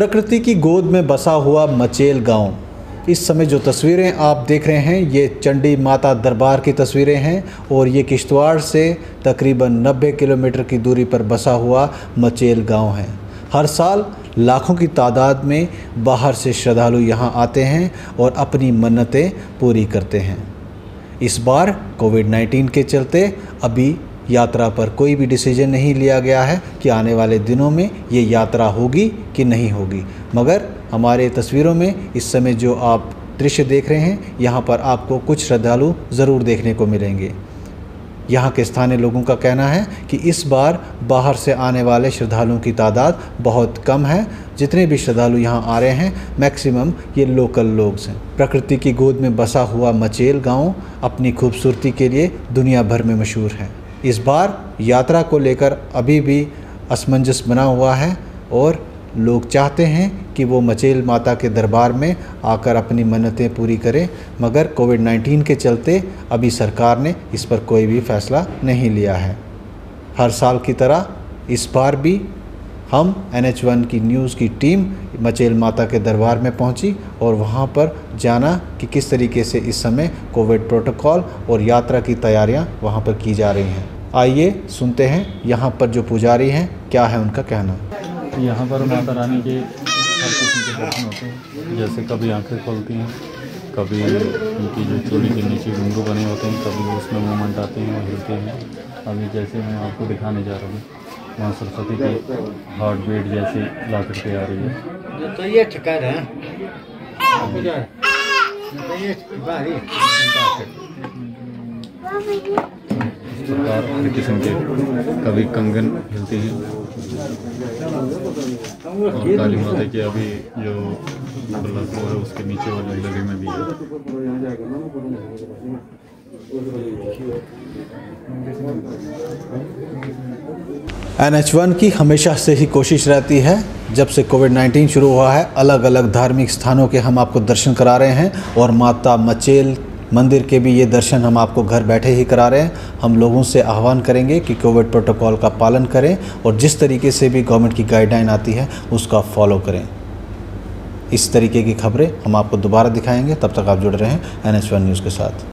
प्रकृति की गोद में बसा हुआ मचेल गाँव। इस समय जो तस्वीरें आप देख रहे हैं, ये चंडी माता दरबार की तस्वीरें हैं और ये किश्तवाड़ से तकरीबन 90 किलोमीटर की दूरी पर बसा हुआ मचेल गाँव है। हर साल लाखों की तादाद में बाहर से श्रद्धालु यहाँ आते हैं और अपनी मन्नतें पूरी करते हैं। इस बार कोविड 19 के चलते अभी यात्रा पर कोई भी डिसीज़न नहीं लिया गया है कि आने वाले दिनों में ये यात्रा होगी कि नहीं होगी। मगर हमारे तस्वीरों में इस समय जो आप दृश्य देख रहे हैं, यहाँ पर आपको कुछ श्रद्धालु ज़रूर देखने को मिलेंगे। यहाँ के स्थानीय लोगों का कहना है कि इस बार बाहर से आने वाले श्रद्धालुओं की तादाद बहुत कम है। जितने भी श्रद्धालु यहाँ आ रहे हैं, मैक्सिमम ये लोकल लोग हैं। प्रकृति की गोद में बसा हुआ मचेल गाँव अपनी खूबसूरती के लिए दुनिया भर में मशहूर है। इस बार यात्रा को लेकर अभी भी असमंजस बना हुआ है और लोग चाहते हैं कि वो मचेल माता के दरबार में आकर अपनी मन्नतें पूरी करें, मगर कोविड 19 के चलते अभी सरकार ने इस पर कोई भी फ़ैसला नहीं लिया है। हर साल की तरह इस बार भी हम एन एच वन की न्यूज़ की टीम मचेल माता के दरबार में पहुँची और वहाँ पर जाना कि किस तरीके से इस समय कोविड प्रोटोकॉल और यात्रा की तैयारियाँ वहाँ पर की जा रही हैं। आइए सुनते हैं यहाँ पर जो पुजारी हैं, क्या है उनका कहना? यहाँ पर माता रानी के हर किस्म के दर्शन होते हैं। जैसे कभी आँखें खोलती हैं, कभी उनकी जो चोली के नीचे घुंघरू बने होते हैं, कभी उसमें मूवमेंट आते हैं और हिलते हैं। अभी जैसे मैं आपको दिखाने जा रहा हूँ माँ सरस्वती की हार्ट बीट जैसे ला करके आ रही है। तो ये ठकर है। तो प्रकार हर किस्म के कभी कंगन हिलती हैं। और काली माता की अभी जो बल्ला को है उसके नीचे वाले गले में भी है। एन की हमेशा से ही कोशिश रहती है, जब से कोविड 19 शुरू हुआ है अलग अलग धार्मिक स्थानों के हम आपको दर्शन करा रहे हैं, और माता मचेल मंदिर के भी ये दर्शन हम आपको घर बैठे ही करा रहे हैं। हम लोगों से आह्वान करेंगे कि कोविड प्रोटोकॉल का पालन करें, और जिस तरीके से भी गवर्नमेंट की गाइडलाइन आती है, उसका फॉलो करें। इस तरीके की खबरें हम आपको दोबारा दिखाएँगे। तब तक आप जुड़ रहे हैं एन न्यूज़ के साथ।